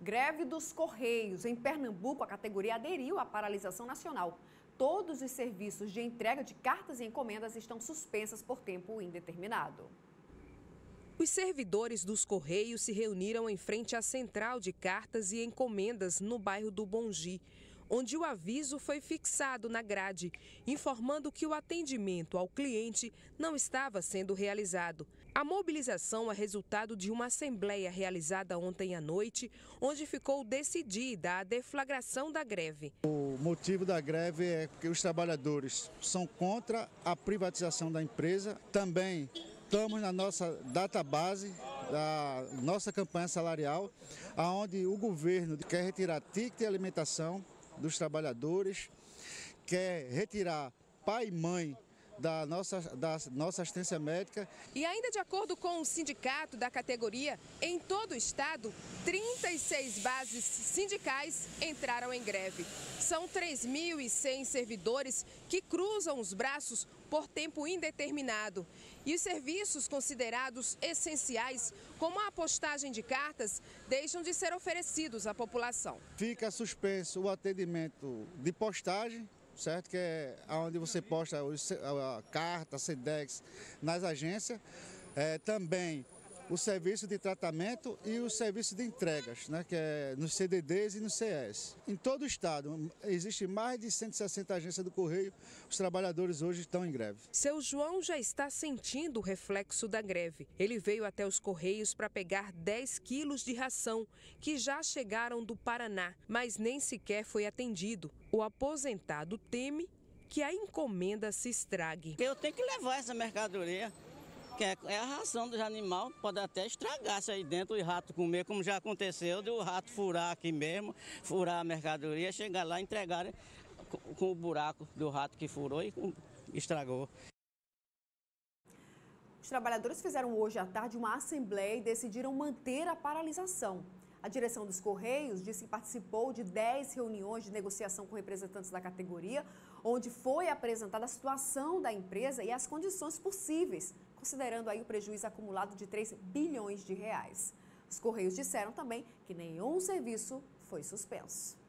Greve dos Correios. Em Pernambuco, a categoria aderiu à paralisação nacional. Todos os serviços de entrega de cartas e encomendas estão suspensas por tempo indeterminado. Os servidores dos Correios se reuniram em frente à central de cartas e encomendas no bairro do Bongi, onde o aviso foi fixado na grade, informando que o atendimento ao cliente não estava sendo realizado. A mobilização é resultado de uma assembleia realizada ontem à noite, onde ficou decidida a deflagração da greve. O motivo da greve é que os trabalhadores são contra a privatização da empresa, também estamos na nossa database da nossa campanha salarial, aonde o governo quer retirar ticket de alimentação dos trabalhadores, quer retirar pai e mãe da nossa, da nossa assistência médica. E ainda de acordo com o sindicato da categoria, em todo o estado, 36 bases sindicais entraram em greve. São 3.100 servidores que cruzam os braços por tempo indeterminado. E os serviços considerados essenciais, como a postagem de cartas, deixam de ser oferecidos à população. Fica suspenso o atendimento de postagem, certo? Que é onde você posta a carta, a SEDEX nas agências. É, também o serviço de tratamento e o serviço de entregas, né, que é nos CDDs e no CS. Em todo o estado, existe mais de 160 agências do Correio, os trabalhadores hoje estão em greve. Seu João já está sentindo o reflexo da greve. Ele veio até os Correios para pegar 10 quilos de ração, que já chegaram do Paraná, mas nem sequer foi atendido. O aposentado teme que a encomenda se estrague. Eu tenho que levar essa mercadoria que é, é, a ração dos animais, pode até estragar se aí dentro e rato comer, como já aconteceu, de o rato furar aqui mesmo, furar a mercadoria, chegar lá e entregar com, com o buraco do rato que furou e estragou. Os trabalhadores fizeram hoje à tarde uma assembleia e decidiram manter a paralisação. A direção dos Correios disse que participou de 10 reuniões de negociação com representantes da categoria, onde foi apresentada a situação da empresa e as condições possíveis, considerando aí o prejuízo acumulado de 3 bilhões de reais. Os Correios disseram também que nenhum serviço foi suspenso.